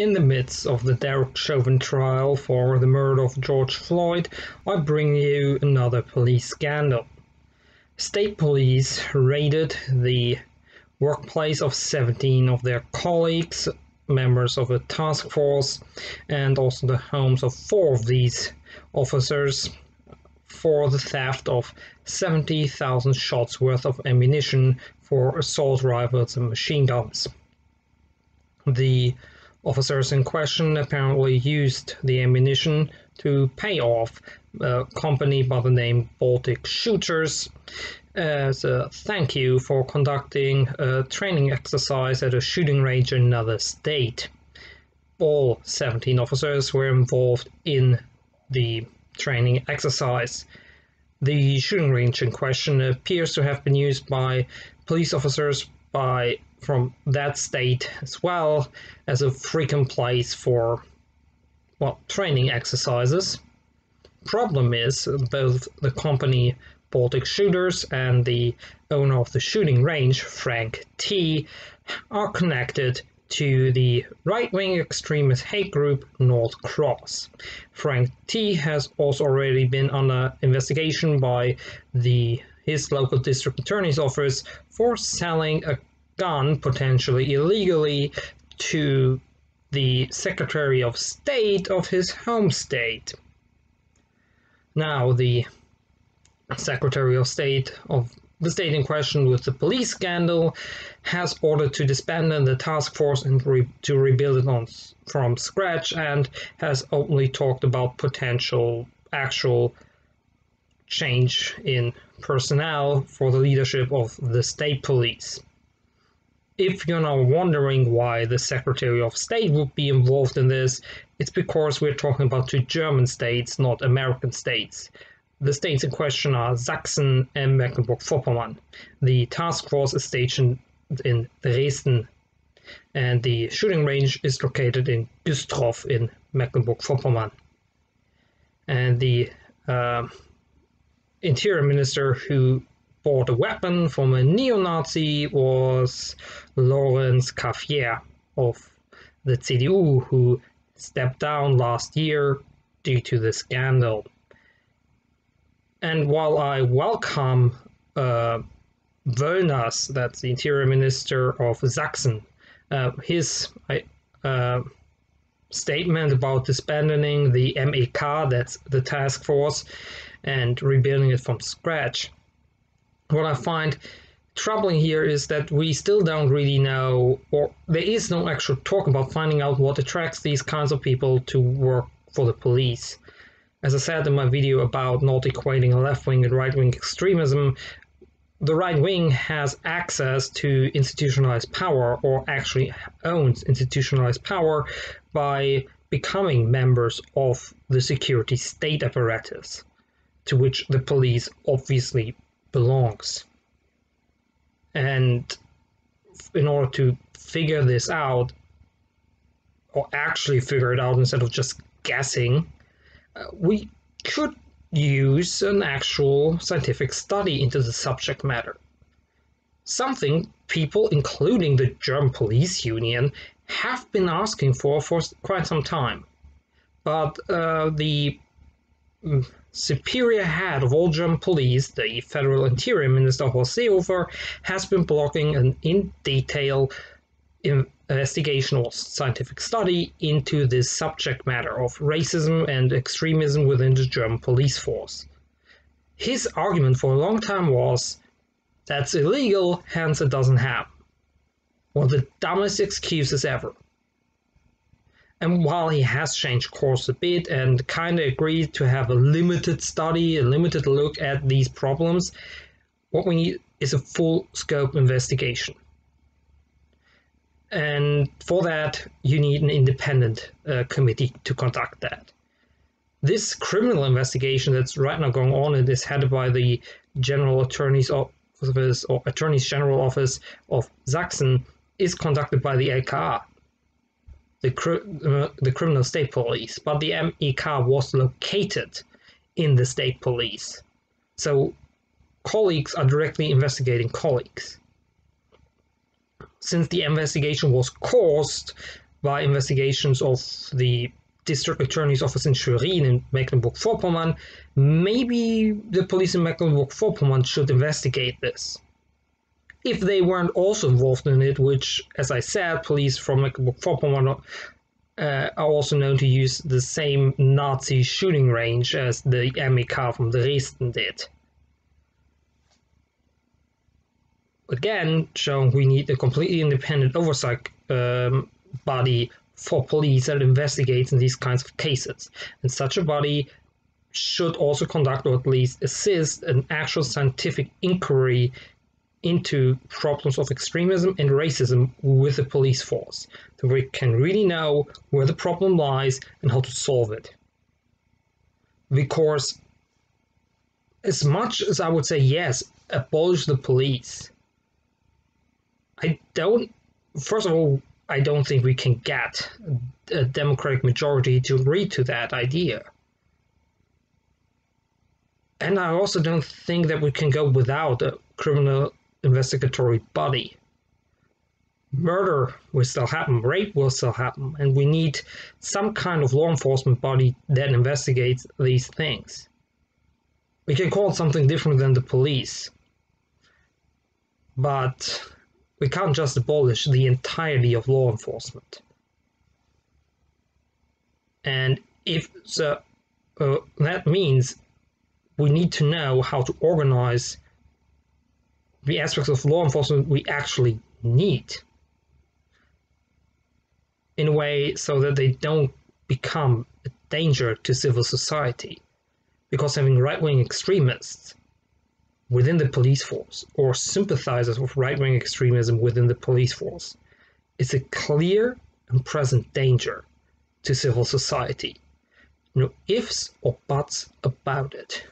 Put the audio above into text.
In the midst of the Derek Chauvin trial for the murder of George Floyd, I bring you another police scandal. State police raided the workplace of 17 of their colleagues, members of a task force, and also the homes of four of these officers for the theft of 70,000 shots worth of ammunition for assault rifles and machine guns. The Officers in question apparently used the ammunition to pay off a company by the name Baltic Shooters as a thank you for conducting a training exercise at a shooting range in another state. All 17 officers were involved in the training exercise. The shooting range in question appears to have been used by police officers by from that state as well as a frequent place for well training exercises. Problem is both the company Baltic Shooters and the owner of the shooting range, Frank T, are connected to the right-wing extremist hate group North Cross. Frank T has also already been under investigation by the his local district attorney's office for selling a potentially illegally to the Secretary of State of his home state. Now, the Secretary of State of the state in question with the police scandal has ordered to disband the task force and re to rebuild it on from scratch and has openly talked about potential actual change in personnel for the leadership of the state police if you're now wondering why the Secretary of State would be involved in this, it's because we're talking about two German states, not American states. The states in question are Sachsen and Mecklenburg-Vorpommern. The task force is stationed in Dresden, and the shooting range is located in Güstrow in Mecklenburg-Vorpommern. And the uh, interior minister who bought a weapon from a neo-Nazi was Lorenz Caffier of the CDU, who stepped down last year due to the scandal. And while I welcome uh, Wöller's, that's the interior minister of Sachsen, uh, his uh, statement about disbanding the MEK, that's the task force, and rebuilding it from scratch, what I find troubling here is that we still don't really know, or there is no actual talk about finding out what attracts these kinds of people to work for the police. As I said in my video about not equating left wing and right wing extremism, the right wing has access to institutionalized power or actually owns institutionalized power by becoming members of the security state apparatus, to which the police obviously belongs. And in order to figure this out, or actually figure it out instead of just guessing, uh, we could use an actual scientific study into the subject matter. Something people, including the German Police Union, have been asking for for quite some time. But uh, the superior head of all German police, the Federal Interior Minister Horst Seehofer, has been blocking an in-detail investigation or scientific study into this subject matter of racism and extremism within the German police force. His argument for a long time was that's illegal, hence it doesn't happen. One of the dumbest excuses ever. And while he has changed course a bit and kind of agreed to have a limited study, a limited look at these problems, what we need is a full scope investigation. And for that, you need an independent uh, committee to conduct that. This criminal investigation that's right now going on and is headed by the General Attorney's Office or Attorney's General Office of Sachsen is conducted by the LKA, the, uh, the criminal state police, but the MEK was located in the state police. So colleagues are directly investigating colleagues. Since the investigation was caused by investigations of the district attorney's office in Schwerin in Mecklenburg-Vorpommern, maybe the police in Mecklenburg-Vorpommern should investigate this. If they weren't also involved in it, which, as I said, police from Mecklenburg-Vorpommern uh, are also known to use the same Nazi shooting range as the MEK from Dresden did. Again, showing we need a completely independent oversight um, body for police that investigates in these kinds of cases. And such a body should also conduct or at least assist an actual scientific inquiry into problems of extremism and racism with the police force, so we can really know where the problem lies and how to solve it. Because, as much as I would say yes, abolish the police, I don't, first of all, I don't think we can get a democratic majority to agree to that idea. And I also don't think that we can go without a criminal investigatory body. Murder will still happen, rape will still happen, and we need some kind of law enforcement body that investigates these things. We can call it something different than the police, but we can't just abolish the entirety of law enforcement. And if so, uh, that means we need to know how to organize the aspects of law enforcement we actually need in a way so that they don't become a danger to civil society. Because having right wing extremists within the police force or sympathizers with right wing extremism within the police force is a clear and present danger to civil society. No ifs or buts about it.